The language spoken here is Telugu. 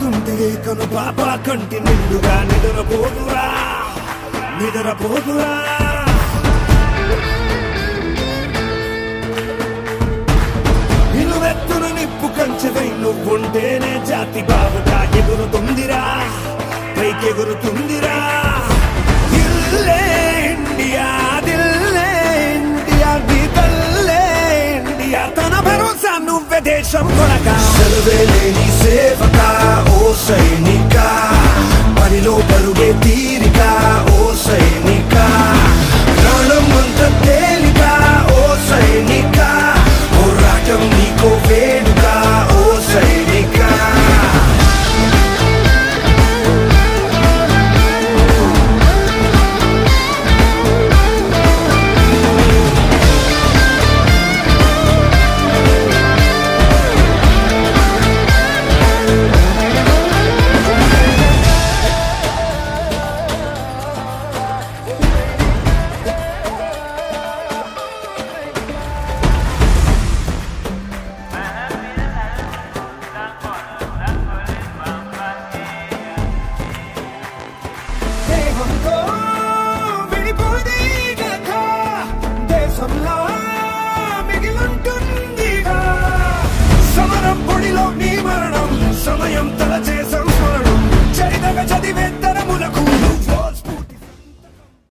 ఉండే కను పాప కంటి నిండుగా నిద్రపోదురా. నిద్రపోదురా. నిలువెత్తున నిప్పు కంచెవై నువ్వుంటేనే జాతి బావుగా ఎగురుతుందిరా. పైకెగురుతుందిరా ఇల్లే ఇండియా దిల్లే ఇండియా తల్లే ఇండియా. తన భరోసా నువ్వే దేశం కొనగా. సెలవే లేని సేవ lírica